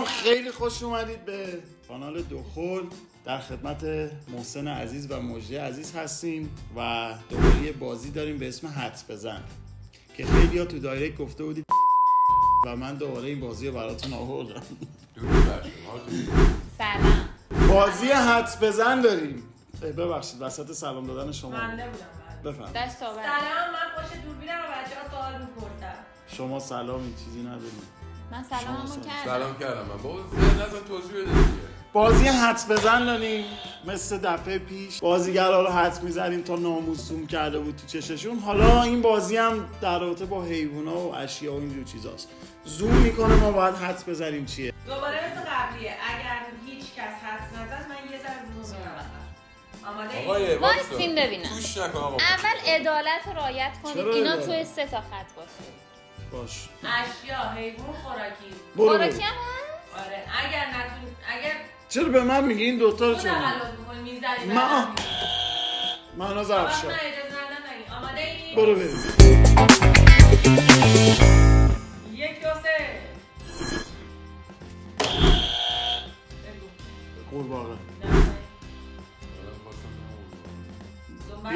سلام. خیلی خوش اومدید به کانال دخول. در خدمت محسن عزیز و مجده عزیز هستیم و دوباره یه بازی داریم به اسم حدس بزن که خیلی ها تو دایرکت گفته بودید و من دوباره این بازی رو براتون آوردم. سلام. بازی حدس بزن داریم. ببخشید وسط سلام دادن شما من. بفهم سلام من پشت دوربینم و بچه ها سوال می‌پرسم. شما سلامی چیزی نداریم. من سلاممو سلام. کردم. سلام کردم من. بابا نزن توضیح بده بازی حدس بزن داریم مثل دفعه پیش بازیگرا رو حدس می‌زنیم تا ناموس زوم کرده بود تو چششون. حالا این بازی هم در رابطه با حیوونا و اشیا و اینجور چیزاست. زوم می‌کنه ما باید حدس بزنیم چیه. دوباره مثل قبلیه. اگر هیچ کس حدس نزد من یه ذره زوم می‌کنم. آماده ای؟ آقای وایسین ببینم. اول عدالت رو رعایت کنید. اینا؟ توی سه تا خط باشه. باش اشیا حیوان خوراکی برو خوراکی برو. هم هست آره اگر نتون اگر چرا به من میگی این دوتا رو چرا می‌زنی من- آه. مهناز من افشار اجازه نگی آماده ای؟ برو بریم یک دو سه. قورباغه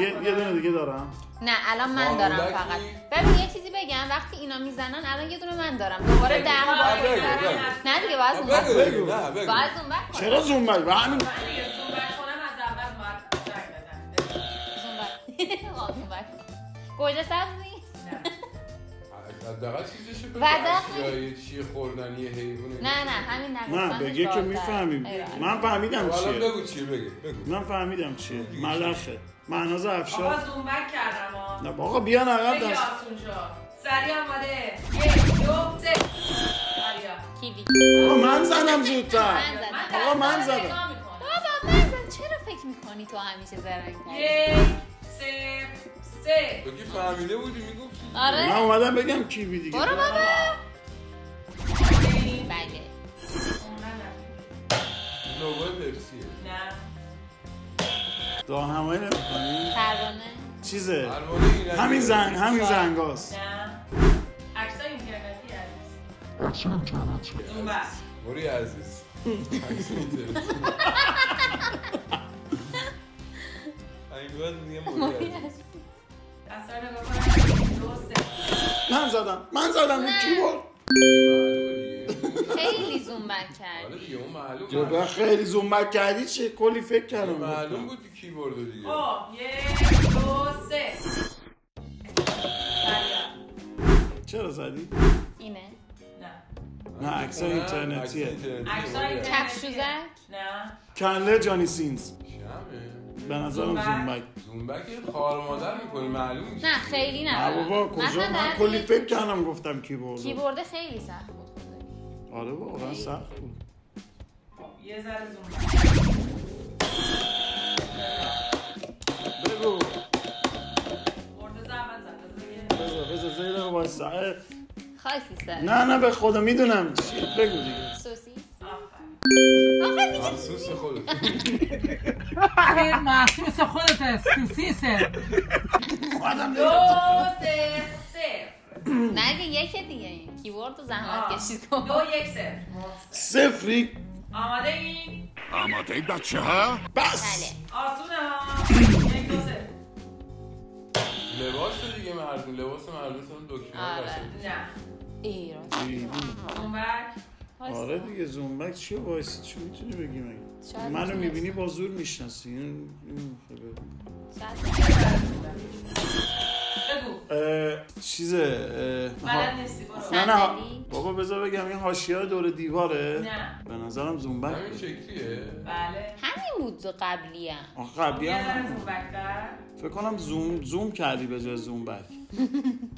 یه. دونه دیگه دارم نه الان من دارم؟ فقط ببین یه چیزی بگم وقتی اینا می‌زنن الان یه دونه من دارم دوباره. ده آه، بار. نه دیگه بگو باید زوم بک کنم. چرا زوم بک به همین من دیگه زوم بک کنم از اول باید رنگ بدم زوم بک. آه، زوم بک. گوجه سبز نیست نه. حداقل چیزشو بگو چیه خوردنی حیوانی نه نه همین نه بگه که. می‌فهمیم. من فهمیدم چیه بگو چیه بگو بگو من فهمیدم چیه ملخه مهناز افشار آقا زوم بک کردم نه آقا بیان عقب دست سریع آماده یک دو سه. کیوی. آقا من زدم زودتر. من زدم. آقا من زدم. بابا من زدم. چرا فکر می‌کنی تو همیشه زرنگ؟ یک سه سه. تو که فهمیده بودی می‌گفتی. من آره اومدم بگم کیوی دیگه. برو بابا؟ بله. عمرن نکنی. لوگو پپسیه نه. راهنمایی نمی‌کنی؟ پروانه. چیزه. همین زنگ همین زنگاست نه. عکسای اینترنتی عزیز. زوم بک موری عزیز. عکس اینترنت. این بعد میگه موری عزیز من زدم. من زدم. این کیبورد دیگه. خیلی زوم بک حالا کردی دیگه اون معلوم جدا خیلی زوم بک کردی چه کلی فکر کردم. معلوم بود کیبورد دیگه. خب یک دو سه. چرا زدی؟ اینه. نه. نه اینترنتیه. عکس اینترنتیه. عزیز. کفشوزک نه. کنله جانی سینز. شمه به نظرم زوم بک زومبک خوار مادر می‌کنه معلوم میشه. نه خیلی نه. نه بابا کجا؟ من کلی فکر کردم گفتم کیبورد. کیبورد خیلی سخت بود. آره واقعا سخت بود. خب یه ذره زوم خاکی سر. نه نه به خدا می‌دونم. بگو دیگه. سوسیس؟ آخه دیگه محسوس خودت این محسوس خودت سوسیسه اومدم دو سه سه. نه دیگه یکی دیگه. این کیبورد رو زحمت کشید. کن دو یک سه. سفری آماده این آماده بچه ها؟ بس. بله. آسونه ها. یک دو سه. لباس دیگه مردم. لباس مردم دکتر آره. نه. ایران. زوم بک آره دیگه زومبک چیه وایس چی می‌تونی بگی مگه؟ منو. می‌بینی با زور می‌شناسی. این چیزه بلد نیستی نه؟ بابا بذار بگم این حاشیه دور دیواره. نه. به نظرم زومبک. همین. شکلیه. بله. همین بود قبلی هم آخه قبلی هم فکر کنم زوم زوم کردی به جای زومبک.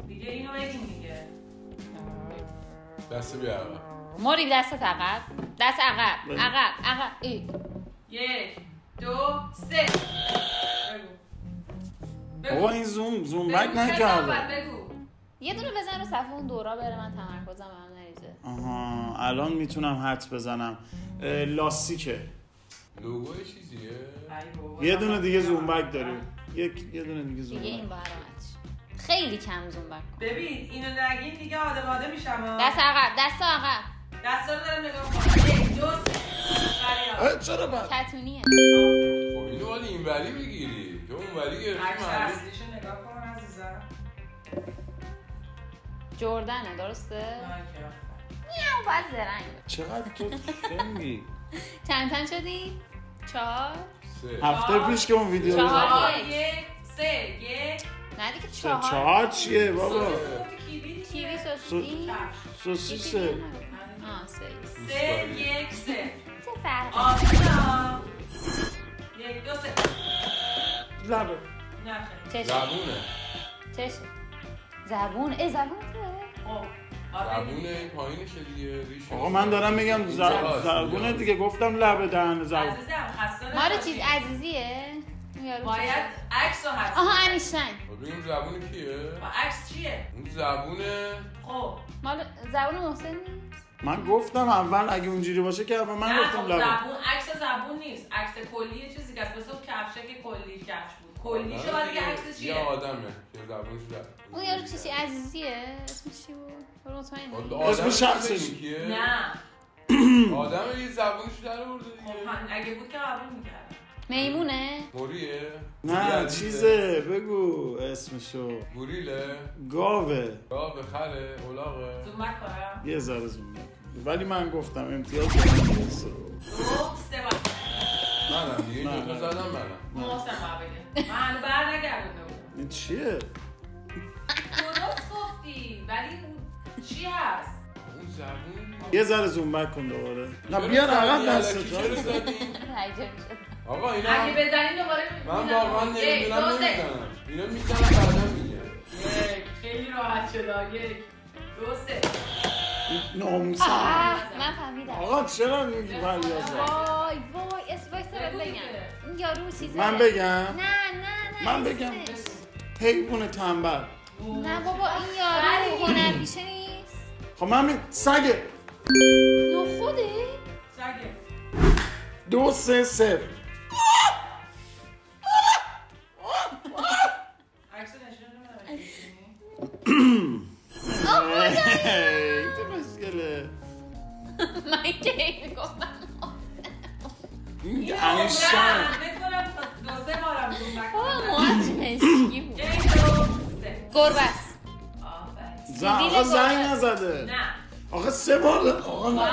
دیگه اینو بگیم دیگه. دست بیا عقب. موری دست عقب. دست عقب. بله. عقب عقب. ای. یک دو سه. بگو. بابا این زوم زومبک بگو نکرده. یه دونه بزن رو صفحه اون دورا بره من تمرکزم هم نریزه. آها الان می‌تونم حدس بزنم. لاستیکه. لوگو چیزیه؟ ای بابا. یه دونه دیگه زومبک داریم. یک یه دونه دیگه دیگه این برامت خیلی کم زوم کن ببین اینو نگین دیگه آده باده میشم ها. دست عقب دست عقب دستا رو دارم نگاه کنم یک دو سه فریاد اه، چرا من کتونیه خب اینو باید اینوری بگیری تو اونوری گرفتی عکس معلوم اصلیشو نگاه کن عزیزم جردنه درسته؟ که. میاو باید زرنگ چقدر تو خنگی چند تن شدی؟ چهار؟ سه هفته پیش که اون ویدیو رو. چهار یک سه یک نه دیگه چهار. چهار چیه بابا؟ سوسیس کیوی کفش. سوسیسه آه سه سه یک سه. چه فرق یک دو سه. لبه نه خیلی. زبونه. چشم. زبون. ای زبون توه خب آره. زبونه این پایینشه دیگه ریشه. آقا من دارم میگم اینجاست. دیگه. گفتم لبه دهن زرگونه عزیزم خسته مال نباشی. چیز عزیزیه؟ اون یارو باید؟ عکس رو حذف آها. انیشتین. ببین زبون کیه؟ با عکس چیه؟ اون زبونه خب. مال زبون محسن نیست. من گفتم اول اگه اونجوری باشه که اول من نه گفتم خب لبه. زبون عکس زبون نیست. عکس کلی یه چیزی که مثل اون کفشه که کلی کفش بود. کلیشه باید دیگه عکس یه چیه آدمه که زبونش زبون اون یارو چیزی عزیزیه. اسمش چی بود؟ خب، اسم شخصش. نه. آدم یه زبونش در آورده خب دیگه. من- اگه بود که قبول می‌کردم میمونه. موریه نه عزیزه. چیزه بگو اسمشو. گوریله گاوه. گاو خره اولاغه. زوم کنم یه ذره زوم. ولی من گفتم امتیاز منم دیگه نه، نه. زدم منم. محسن بگه. من بر بودم. این چیه؟ درست گفتی ولی اون چی هست؟ یه ذره زوم بک کن دوباره. نه زدی؟ عقب الکی آقا اینا اگه بزنیم دوباره من. واقعا نمی‌دونم. نمی‌زنم اینا می‌زنم بعدا میگه. یک خیلی راحت شد یک دو سه. ناموسم آه، من فهمیدم. آقا چرا میگی ولی وای وای اس وایس رو بگم. یارو چیزه. من بگم؟ نه نه نه من بگم. حیوان تنبل. نه بابا این یارو هنرپیشه نیست. خب من می... سگه. نخوده؟ سگه. دو سه صفر. گربه. است آقا زنگ نزده. نه. آقا سه بار آقا نه.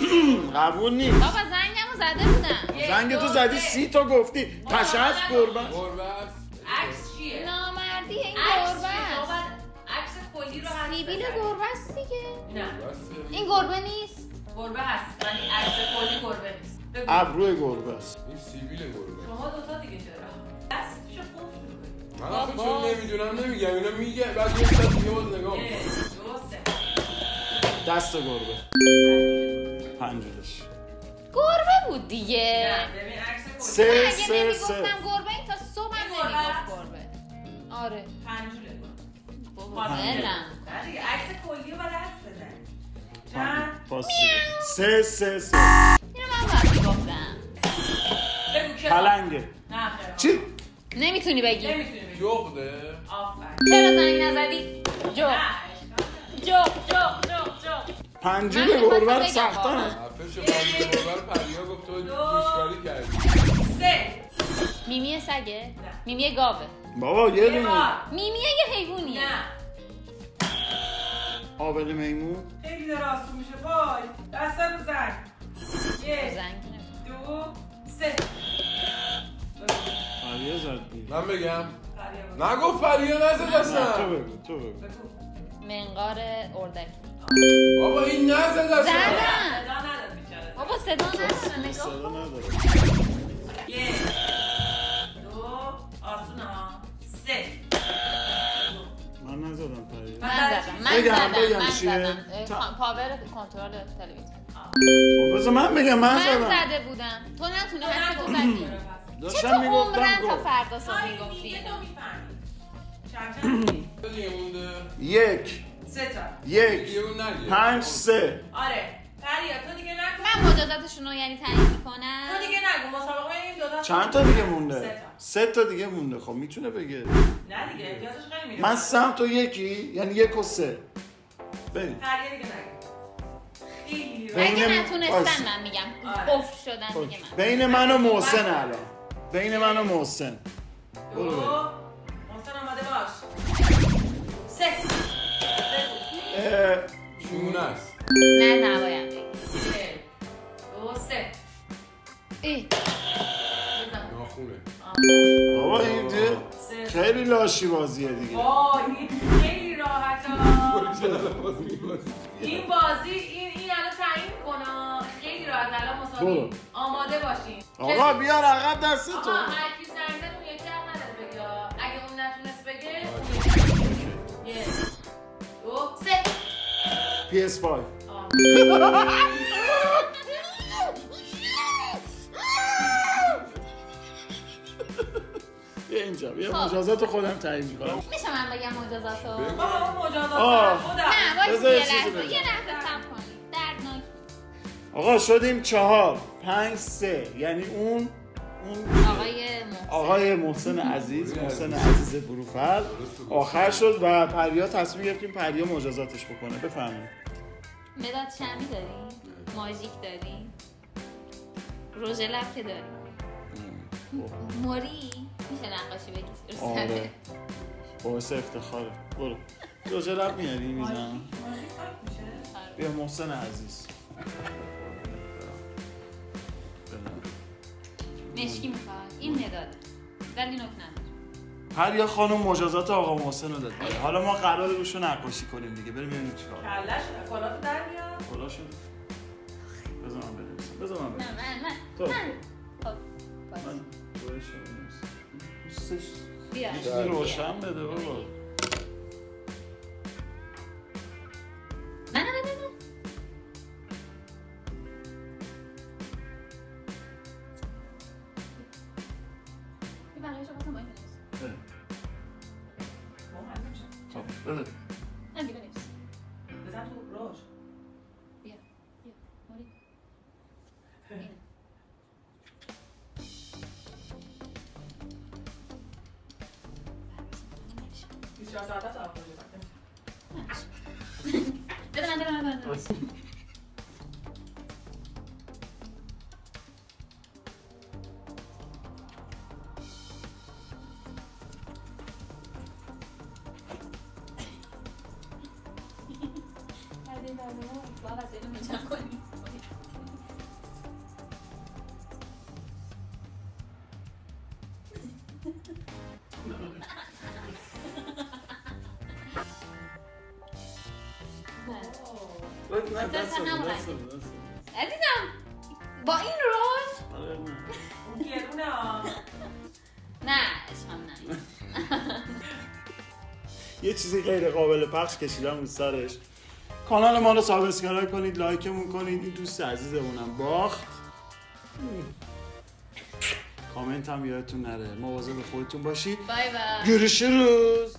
قبول نیست. بابا زنگمو زده بودم. زنگ تو دو، زدی. سی تا گفتی. تشخص قربان گربه است. عکس چیه؟ نامردی این گربه است. عکس کلی رو سیبیل. گربه است دیگه. نه. این گربه نیست. گربه هست ولی عکس کلی گربه نیست. بگو. ابروی گربه است. این سیبیل گربه. شما دوتا دیگه چرا؟ دستشو خوب شروع من آخه بابا. نمی‌دونم نمیگم اینا میگه بعد یه ساعت دیگه باز نگاه سه دست گربه. پنجولش. گربه بود دیگه. نه ببین عکس کلی سه. من اگه سه، نمی‌گفتم سه. گربه این تا صبح هم نمی‌گفت. گربه. آره. پنجوله بابا عکس کلی رو باید حذف بزنی چند سه سه سه. اینو من باید که پلنگه. نه خیلی چی؟ نمی‌تونی بگی. نمی‌تونی بگی. جغده آفرین. چرا زنگ نزدی؟ جو نه جو جو جو جو پنجول گربه رو سختن. حرفش گربه رو پریا گفت تو کردی. سه. میمی سگه؟ نه. میمی گاوه. بابا یه یه دونه. میمی یه حیوانیه نه. آبل میمون. خیلی آسون میشه. وای دستا رو زنگ. یک زنگ. دو سه. فریه. من بگم. نگفت فریا نزد نه تو اصلا بگو تو بگو. منقار اردک. بابا این نزد اصلا زدم صدا نداد بیچاره. بابا صدا نداره. نگاه صدا. نداره. یک دو آسون ها سه. من نزدم فریه من زدم. من بگم، زدم. من؟ زدم. پاور کنترل تلویزیون. بذار من بگم من من زدم. زده بودم. تو نتونه حتی تو زدی. داشتم چطور می‌گفتم عمرن تا فردا صبح می‌گفتی یک سه تا. یک. پنج سه. آره. فریا تو دیگه نگو. من مجازاتشون رو یعنی تعیین می‌کنم. تو دیگه نگو. مسابقه این دوتا چند تا دیگه سه مونده تا. سه تا دیگه مونده. خب می‌تونه بگه. نه دیگه امتیازش خیلی میره. من سم تو یکی یعنی یک و سه. بگی فریا دیگه نگو. اگه. نتونستن من میگم. آره. قفل شدن دیگه من. بین من و محسن الان. بین من و محسن. دو. محسن آماده باش. سه. چونه است؟ نه نباید. سه. دو سه. ای،. ناخونه بابا این خیلی لاشی بازیه دیگه. وای خیلی راحت؟ این بازی این این الان تعیین کنه. خیلی راحت الان مساوی. باشین آقا بیار عقب دست آقا تو هر کی زنگ زد اون یکی حق نداره بگه اگه اون نتونست بگه. یه دو سه PS5 آه. بیا اینجا بیا خب. مجازات خودم تعیین می‌کنم میشه من بگم مجازاتو بگو. بابا مجازات. خودم نه بذار یه لحظه. یه لحظه آقا شدیم چهار پنج سه. یعنی اون اون آقای محسن. آقای محسن عزیز محسن عزیز بروفر. آخر شد و پریا تصمیم گرفتیم پریا مجازاتش بکنه. بفهمید مداد شمی داری؟ ماژیک داری؟ رژ لب که داری؟ موری؟ میشه نقاشی بکشی. آره؟ باعث افتخاره. برو. روزه لب میاری می‌زنم. بیا محسن عزیز. مشکی می‌خواد. این مداد. ولی نک نداره. پریا خانم مجازات آقا محسن رو داد حالا ما قرار روشو نقاشی کنیم دیگه. بریم ببینیم چیکار کلش کلاتو در میاد. کلا شد بذار من بنویسم بذار من نه بنویسم من من. تو. من. خب. من. دوستش یه روشن بده بابا. خب بده نه دیگه بنویس. بزن تو روش بیا بیا موری اینه. 24 ساعت است آقا بده من نه دست عزیزم با این روز. اون گرونه نه عشقم نه یه چیزی غیر قابل پخش کشیدم رو سرش. کانال ما رو subscribe کنید like مون کنید. این دوست عزیزمونم باخت. کامنت هم یادتون نره. مواظب خودتون باشید. bye bye. گرش روز.